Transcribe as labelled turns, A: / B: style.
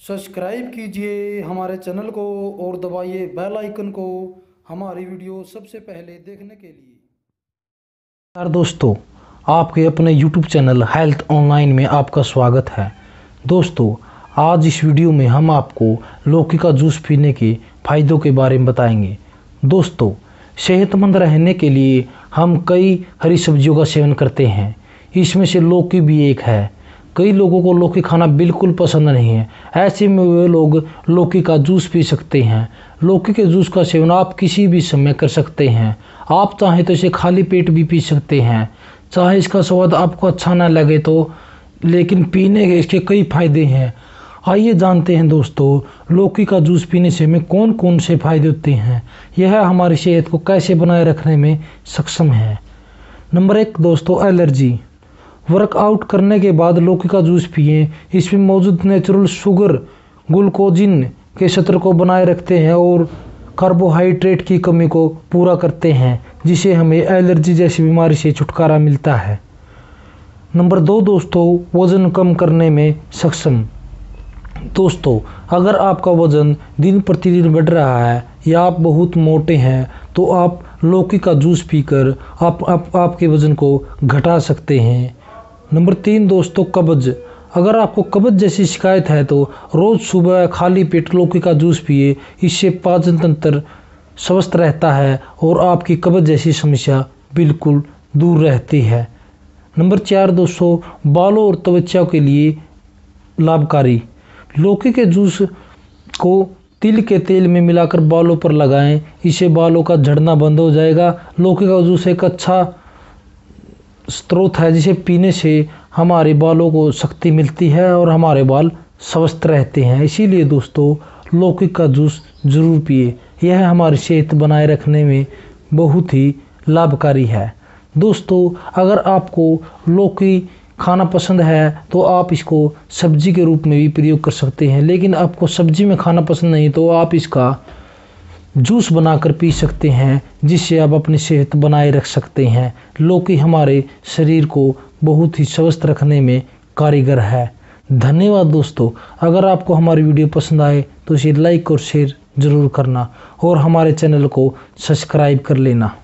A: Subscribe कीजिए हमारे channel को और दबाइए बेल आइकन को हमारी वीडियो सबसे पहले देखने के लिए।
B: नमस्कार दोस्तों, आपके अपने YouTube चैनल हेल्थ ऑनलाइन में आपका स्वागत है। दोस्तों, आज इस वीडियो में हम आपको लौकी का जूस पीने के फ़ायदों के बारे में बताएँगे। दोस्तों, सेहतमंद रहने के लिए हम कई हरी सब्जियों का सेवन करते हैं। इसमें से लौकी भी एक है। कई लोगों को लौकी खाना बिल्कुल पसंद नहीं है। ऐसे में वे लोग लौकी का जूस पी सकते हैं। लौकी के जूस का सेवन आप किसी भी समय कर सकते हैं। आप चाहें तो इसे खाली पेट भी पी सकते हैं। चाहे इसका स्वाद आपको अच्छा ना लगे तो लेकिन पीने के इसके कई फ़ायदे हैं। आइए जानते हैं दोस्तों, लौकी का जूस पीने से हमें कौन कौन से फ़ायदे होते हैं? यह हमारी सेहत को कैसे बनाए रखने में सक्षम है? नंबर एक दोस्तों, एलर्जी। वर्कआउट करने के बाद लौकी का जूस पिए। इसमें मौजूद नेचुरल शुगर ग्लूकोजिन के सत्र को बनाए रखते हैं और कार्बोहाइड्रेट की कमी को पूरा करते हैं जिसे हमें एलर्जी जैसी बीमारी से छुटकारा मिलता है। नंबर दो दोस्तों वज़न कम करने में सक्षम। दोस्तों अगर आपका वज़न दिन प्रतिदिन बढ़ रहा है या आप बहुत मोटे हैं तो आप लौकी का जूस पीकर आप, आप आपके वज़न को घटा सकते हैं। नंबर तीन दोस्तों, कब्ज। अगर आपको कब्ज जैसी शिकायत है तो रोज़ सुबह खाली पेट लौकी का जूस पिए, इससे पाचन तंत्र स्वस्थ रहता है और आपकी कब्ज जैसी समस्या बिल्कुल दूर रहती है। नंबर चार दोस्तों, बालों और त्वचा के लिए लाभकारी। लौकी के जूस को तिल के तेल में मिलाकर बालों पर लगाएँ, इससे बालों का झड़ना बंद हो जाएगा। लौकी का जूस एक अच्छा स्रोत है जिसे पीने से हमारे बालों को शक्ति मिलती है और हमारे बाल स्वस्थ रहते हैं। इसीलिए दोस्तों, लौकी का जूस ज़रूर पिए। यह हमारी सेहत बनाए रखने में बहुत ही लाभकारी है। दोस्तों, अगर आपको लौकी खाना पसंद है तो आप इसको सब्ज़ी के रूप में भी प्रयोग कर सकते हैं। लेकिन आपको सब्ज़ी में खाना पसंद नहीं तो आप इसका जूस बनाकर पी सकते हैं जिससे आप अपनी सेहत बनाए रख सकते हैं। लौकी हमारे शरीर को बहुत ही स्वस्थ रखने में कारीगर है। धन्यवाद दोस्तों। अगर आपको हमारी वीडियो पसंद आए तो इसे लाइक और शेयर ज़रूर करना, और हमारे चैनल को सब्सक्राइब कर लेना।